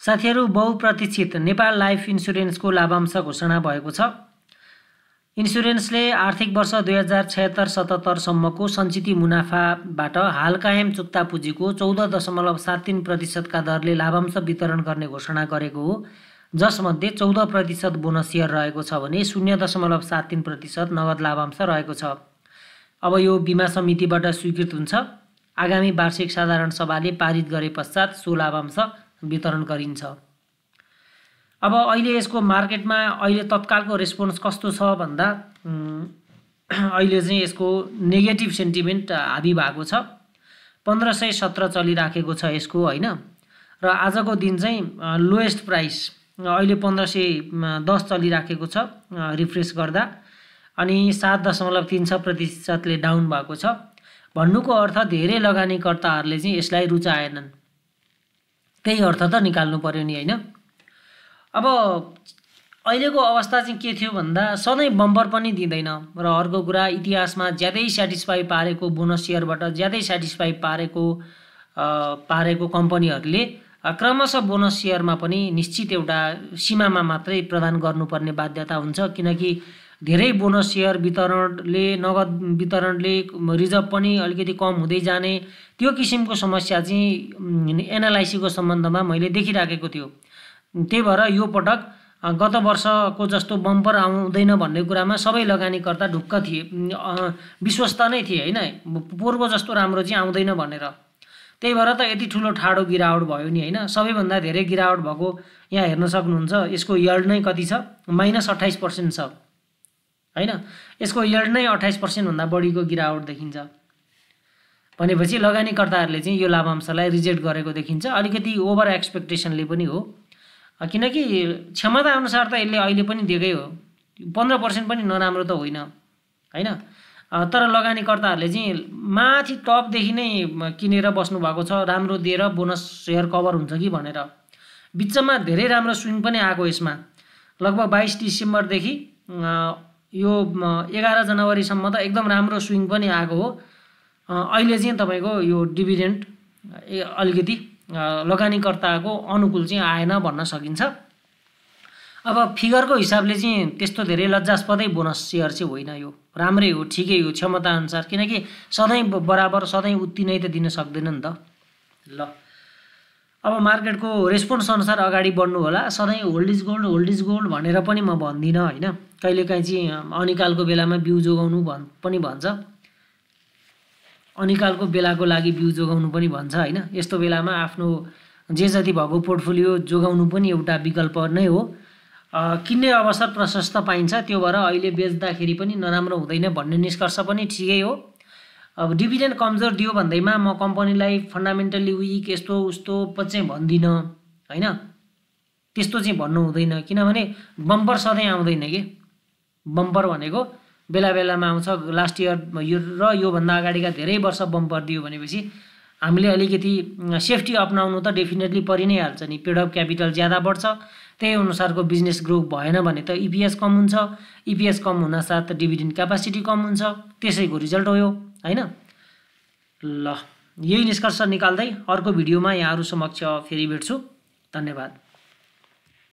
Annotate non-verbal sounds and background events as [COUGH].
साथीहरू बहुप्रतीक्षित नेपाल लाइफ इन्सुरेन्सको लाभांश घोषणा भएको छ। इन्सुरेन्सले आर्थिक वर्ष दुई हजार छयत्तर सतहत्तरसम्मको सञ्चित मुनाफाबाट हाल कायम चुक्ता पुँजीको चौध दशमलव सात तिन प्रतिशतका दरले लाभांश वितरण गर्ने घोषणा गरेको हो। जसमध्ये चौध प्रतिशत बोनस सेयर रहेको छ भने शून्य दशमलव सात तिन प्रतिशत नगद लाभांश रहेको छ। अब यो बिमा समितिबाट स्वीकृत हुन्छ। आगामी वार्षिक साधारण सभाले पारित गरे पश्चात सो लाभांश वितरण गरिन्छ। अब अहिले यसको मार्केटमा अहिले तत्कालको रेस्पोन्स कस्तो छ भन्दा [CLEARS THROAT] अहिले चाहिँ यसको नेगेटिभ सेन्टिमेन्ट हाबी भएको छ। पन्ध्र सय सत्र चलिराखेको छ यसको होइन? र आजको दिन चाहिँ लोएस्ट प्राइस अहिले पन्ध्र सय दस चलिराखेको छ रिफ्रेस गर्दा। अनि सात दशमलव तिन छ प्रतिशतले डाउन भएको छ। भन्नुको अर्थ धेरै लगानीकर्ताहरूले चाहिँ यसलाई रुचाएनन्। त्यही अर्थ त निकाल्नु पऱ्यो नि होइन? अब अहिलेको अवस्था चाहिँ के थियो भन्दा सधैँ बम्पर पनि दिँदैन र अर्को कुरा इतिहासमा ज्यादै सेटिस्फाई पारेको बोनस सेयरबाट ज्यादै सेटिस्फाई पारेको पारेको कम्पनीहरूले क्रमशः बोनस सेयरमा पनि निश्चित एउटा सीमामा मात्रै प्रदान गर्नुपर्ने बाध्यता हुन्छ। किनकि धेरै बोनस सेयर वितरणले नगद वितरणले रिजर्भ पनि अलिकति कम हुँदै जाने त्यो किसिमको समस्या चाहिँ एनएलआइसीको सम्बन्धमा मैले देखिराखेको थियो। त्यही भएर यो पटक गत वर्षको जस्तो बम्पर आउँदैन भन्ने कुरामा सबै लगानीकर्ता ढुक्क थिए। विश्वस्त नै थिए होइन? पूर्व जस्तो राम्रो चाहिँ आउँदैन भनेर। त्यही भएर त यति ठुलो ठाडो गिरावट भयो नि होइन? सबैभन्दा धेरै गिरावट भएको यहाँ हेर्न सक्नुहुन्छ। यसको यल्ड नै कति छ? माइनस अठाइस पर्सेन्ट छ। होइन? यसको यल्ड नै अठाइस पर्सेन्टभन्दा बढीको गिरावट देखिन्छ। भनेपछि लगानीकर्ताहरूले चाहिँ यो लाभांशलाई रिजेक्ट गरेको देखिन्छ। अलिकति ओभर एक्सपेक्टेसनले पनि हो। किनकि क्षमता अनुसार त यसले अहिले पनि दिएकै हो। पन्ध्र पर्सेन्ट पनि नराम्रो त होइन। होइन? तर लगानीकर्ताहरूले चाहिँ माथि टपदेखि नै किनेर बस्नुभएको छ। राम्रो दिएर बोनस सेयर कभर हुन्छ कि भनेर। बिचमा धेरै राम्रो स्विङ पनि आएको यसमा। लगभग बाइस डिसेम्बरदेखि यो एघार जनवरीसम्म त एकदम राम्रो स्विङ पनि आएको हो। अहिले चाहिँ तपाईँको यो डिभिडेन्ट अलिकति लगानीकर्ताको अनुकूल चाहिँ आएन भन्न सकिन्छ। अब फिगरको हिसाबले चाहिँ त्यस्तो धेरै लज्जास्पदै बोनस सेयर चाहिँ होइन यो। राम्रै हो ठिकै हो क्षमता अनुसार। किनकि सधैँ बराबर सधैँ उति नै त दिन सक्दैन नि त। ल। अब मार्केटको रेस्पोन्स अनुसार अगाडि बढ्नु होला। सधैँ hold is gold hold is gold भनेर पनि म भन्दिनँ होइन? कहिलेकाहीँ चाहिँ अनिकालको बेलामा बिउ जोगाउनु भन् पनि भन्छ। अनिकालको बेलाको लागि बिउ जोगाउनु पनि भन्छ होइन? यस्तो बेलामा आफ्नो जे जति भएको पोर्टफोलियो जोगाउनु पनि एउटा विकल्प नै हो। किन्ने अवसर प्रशस्त पाइन्छ त्यो भएर अहिले बेच्दाखेरि पनि नराम्रो हुँदैन भन्ने निष्कर्ष पनि ठिकै हो। अब डिभिडेन्ड कमजोर दियो भन्दैमा म कम्पनीलाई फन्डामेन्टल्ली विक यस्तो उस्तो चाहिँ भन्दिनँ होइन? त्यस्तो चाहिँ भन्नु हुँदैन किनभने बम्पर सधैँ आउँदैन कि? बम्पर भनेको बेला बेलामा आउँछ लास्ट इयर यो र योभन्दा अगाडिका धेरै वर्ष बम्पर दियो भनेपछि हामीले अलिकति सेफ्टी अप्नाउनु त डेफिनेटली परि नै हाल्छ नि। पेड अफ क्यापिटल ज्यादा बढ्छ त्यही अनुसारको बिजनेस ग्रो भएन भने त इपिएस कम हुन्छ। इपिएस कम हुनसाथ डिभिडेन्ड क्यापासिटी कम हुन्छ। त्यसैको रिजल्ट हो होइन? ल यही निष्कर्ष निकाल्दै अर्को भिडियोमा यहाँहरू समक्ष फेरि भेट्छु। धन्यवाद।